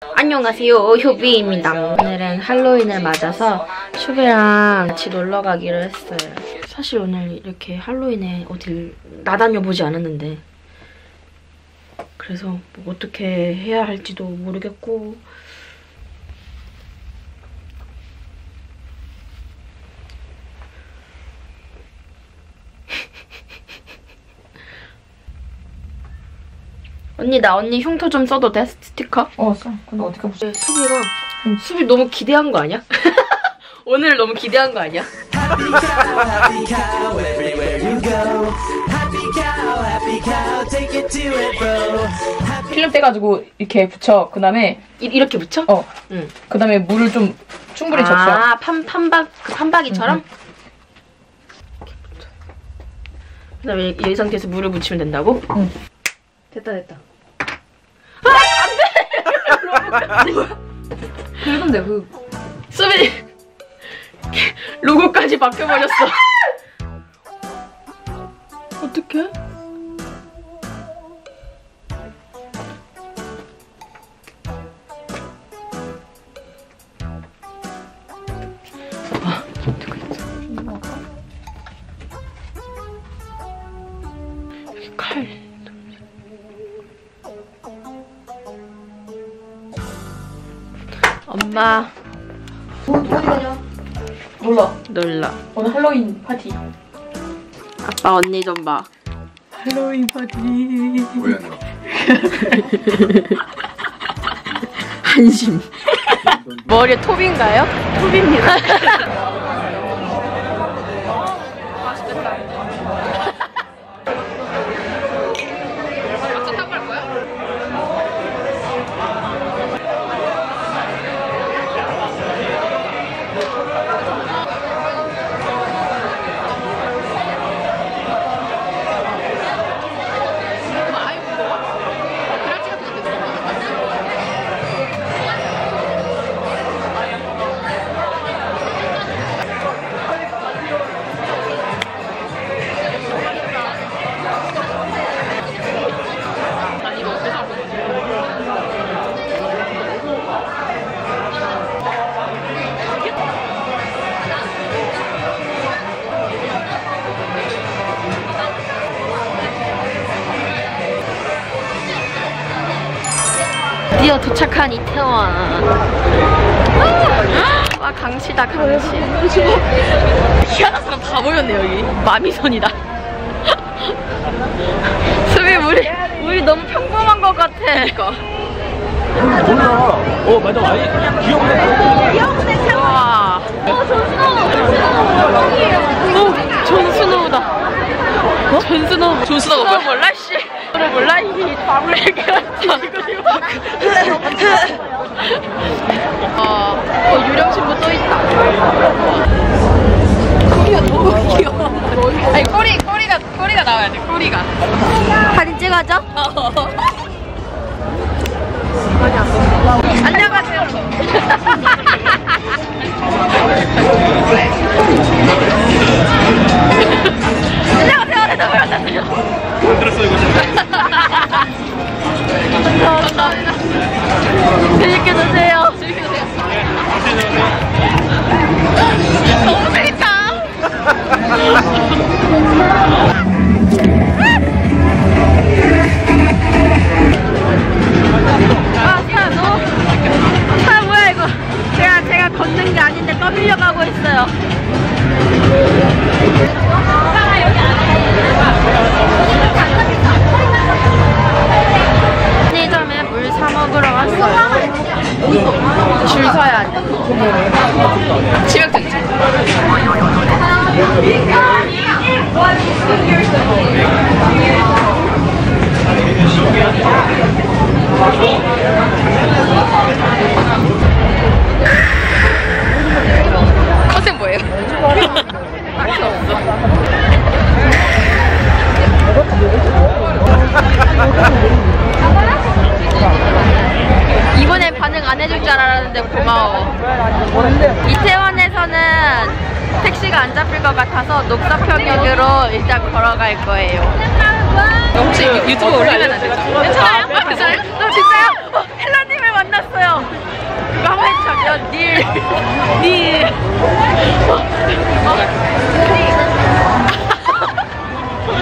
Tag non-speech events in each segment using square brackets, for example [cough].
안녕하세요. 효비입니다. 오늘은 할로윈을 맞아서 슈비랑 같이 놀러 가기로 했어요. 사실 오늘 이렇게 할로윈에 어딜 나다녀 보지 않았는데. 그래서 뭐 어떻게 해야 할지도 모르겠고 언니 나 언니 흉터 좀 써도 돼? 스티커? 어, 써. 근데 어떻게? 근데 수비가 수비 너무 기대한 거 아니야? [laughs] 오늘 너무 기대한 거 아니야? 필름 떼가지고 이렇게 붙여. 그 다음에, 이, 이렇게 붙여? 어. 응. 그 다음에 물을 좀 충분히. 아, 판, 판박, 그 판박이처럼? 붙여. 그 다음에 이 상태에서 물을 묻히면 된다고? 응. 됐다, 됐다. 긁은데, 그. 수비! [laughs] 로고까지 바뀌어버렸어. 어떡해? 엄마 몰라. 놀라. 오늘 할로윈 파티. 아빠 언니 좀 봐. 할로윈 파티. 뭐야 너? 한심. [laughs] 머리에 톱인가요? 톱입니다. [laughs] 드디어 도착한 이태원. 와 강시다 강시. 희한한 사람 다 모였네 여기. 마미선이다. [laughs] 수비 우리 우리 너무 평범한 것 같아. 그러니까. 몰라. 어 맞아 아니 귀여운데. 와. 어 존스노우. 어? 존스노우. 존스노우 뭐야? 몰라 씨. 몰라 이 바로 얘기하지. 어, 어 유령신부 또 있다. 꼬리가 너무 귀여워. 아니 꼬리 꼬리가 꼬리가 나와야 돼. 꼬리가. 사진 찍어줘. 안녕하세요. [laughs] 재밌게 드세요. 재밌게 드세요. [laughs] 너무 재밌다. [laughs] 컨셉 뭐예요? 이번엔 반응 안 해줄 줄 알았는데 고마워. 이태원에서는 택시가 안 잡힐 것 같아서 녹사평역으로 일단 걸어갈 거예요. 혹시 유튜브 올리면 안 되죠? 괜찮아요? 아, 괜찮아요? 너무 진짜요? 어, 헬라님을 만났어요. 그거 한번 해주세요. 닐. 닐.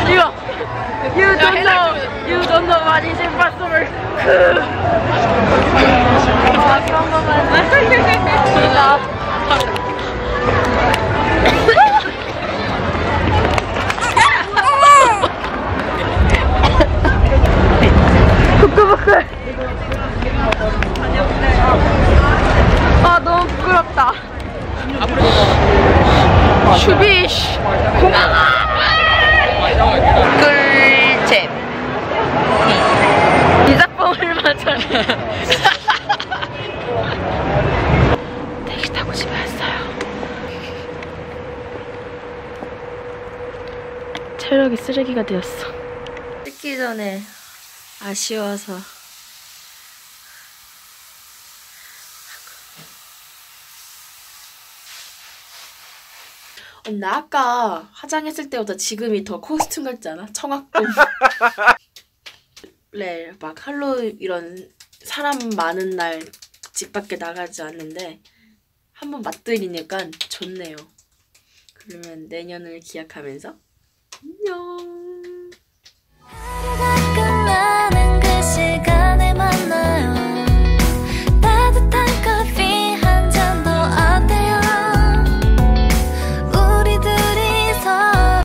이거. You don't know. You don't know what is impossible. 아, 그런 거만. [laughs] 진짜. 부끄부끄. 아 너무 부끄럽다. 슈비쉬 고마워. 꿀잼. 이자뽕을 맞아. 택시 타고 집에 왔어요. 체력이 쓰레기가 되었어. 찍기 전에 아쉬워서 나 아까 화장했을 때보다 지금이 더 코스튬 같지 않아? 청학동 [laughs] 네, 막 할로윈 이런 사람 많은 날 집 밖에 나가지 않는데 한번 맛들이니까 좋네요. 그러면 내년을 기약하면서 안녕